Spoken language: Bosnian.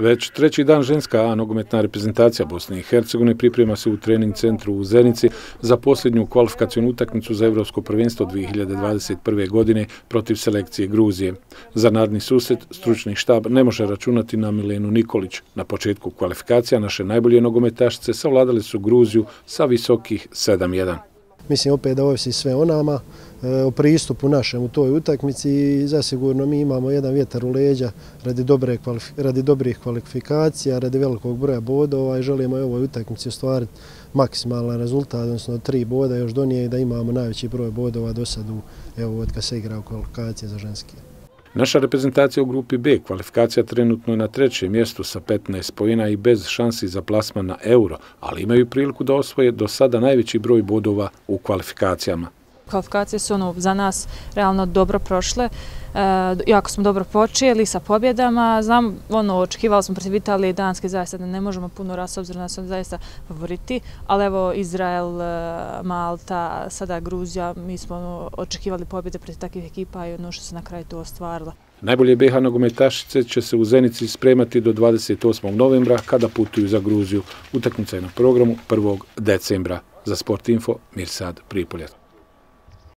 Već treći dan ženska A nogometna reprezentacija Bosne i Hercegovine priprema se u trening centru u Zenici za posljednju kvalifikacijonu utakmicu za Evropsko prvenstvo 2021. godine protiv selekcije Gruzije. Za nadni susret, stručni štab ne može računati na Milenu Nikolić. Na početku kvalifikacija naše najbolje nogometašice savladali su Gruziju sa visokih 7-1. Mislim opet da ovisi sve o nama, e, o pristupu našem u toj utakmici i zasigurno mi imamo jedan vjetar u leđa radi, dobre radi dobrih kvalifikacija, radi velikog broja bodova i želimo u ovoj utakmici ostvariti maksimalan rezultat, odnosno tri boda još donije i da imamo najveći broj bodova do sad u, evo, od kad se igra u kvalifikacije za ženske. Naša reprezentacija u grupi B kvalifikacija trenutno je na trećem mjestu sa 15 pojena i bez šansi za plasman na euro, ali imaju priliku da osvoje do sada najveći broj bodova u kvalifikacijama kvalifikacije su ono, za nas realno dobro prošle. E, jako smo dobro počeli sa pobjedama. Znam, ono, očekivali smo protiv Italije i Danske zaista da ne možemo puno raz, obzirom da su zaista favoriti. Ali evo, Izrael, e, Malta, sada Gruzija, mi smo ono, očekivali pobjede protiv takvih ekipa i ono što se na kraju to ostvarilo. Najbolje BH nogometašice će se u Zenici spremati do 28. novembra kada putuju za Gruziju. Utakmica je na programu 1. decembra. Za Sport Info, Mirsad Pripoljet.